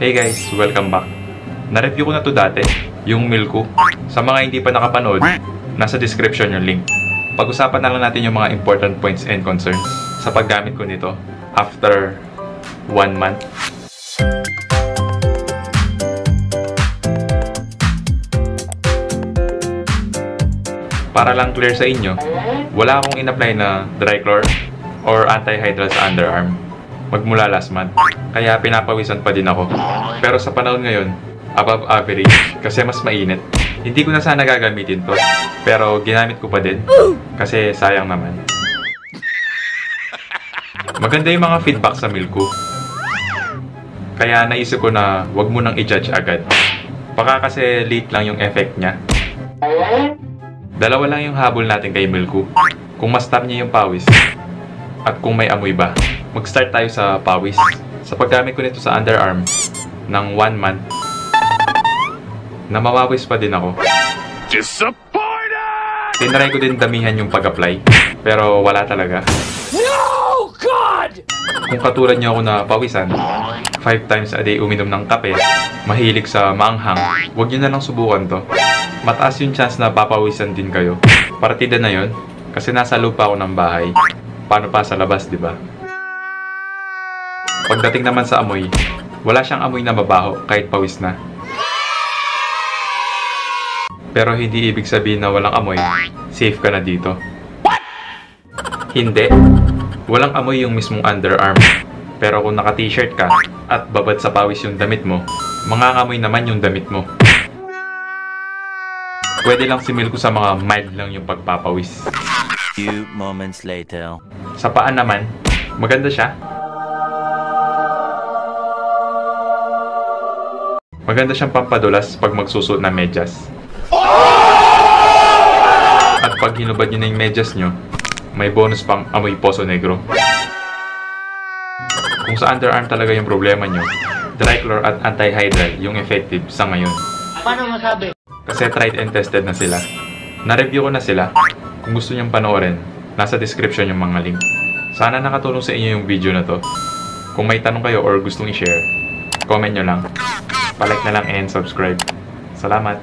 Hey guys, welcome back. Na-review ko na to dati, yung Milko. Sa mga hindi pa nakapanood, nasa description yung link. Pag-usapan na lang natin yung mga important points and concerns sa paggamit ko nito after one month. Para lang clear sa inyo, wala akong in-apply na dry chlor or anti-hydral sa underarm magmula last month. Kaya pinapawisan pa din ako. Pero sa panahon ngayon, above average kasi mas mainit. Hindi ko na sana gagamitin to. Pero ginamit ko pa din kasi sayang naman. Maganda yung mga feedback sa Milko. Kaya naisip ko na wag mo nang i-judge agad. Baka kasi late lang yung effect niya. Dalawa lang yung habol natin kay Milko. Kung ma-stop niya yung pawis at kung may amoy ba. Mag-start tayo sa pawis. Sa paggamit ko nito sa underarm ng one month, na mawawis pa din ako. Disappointed! Tinry ko din damihan yung pag-apply, pero wala talaga. No, God! Kung katulad niyo ako na pawisan, 5 times a day uminom ng kape, mahilig sa maanghang, huwag niyo na lang subukan to. Mataas yung chance na papawisan din kayo. Partida na yon kasi nasa lupa ako ng bahay. Paano pa sa labas, di ba? Pagdating naman sa amoy, wala siyang amoy na mabaho kahit pawis na. Pero hindi ibig sabihin na walang amoy, safe ka na dito. Hindi. Walang amoy yung mismong underarm. Pero kung naka-t-shirt ka at babad sa pawis yung damit mo, mangangamoy naman yung damit mo. Pwede lang simil ko sa mga mild lang yung pagpapawis. Few moments later. Sa paan naman, maganda siya. Maganda siyang pampadulas pag magsusuot ng medyas. At pag hinubad nyo na yung medyas nyo, may bonus pang amoy poso negro. Kung sa underarm talaga yung problema nyo, dry chlor at anti-hydral yung effective sa ngayon. Paano masabi? Kasi tried and tested na sila. Na-review ko na sila. Kung gusto nyong panoorin, nasa description yung mga link. Sana nakatulong sa inyo yung video na to. Kung may tanong kayo or gustong i-share, comment nyo lang. Palike na lang and subscribe. Salamat!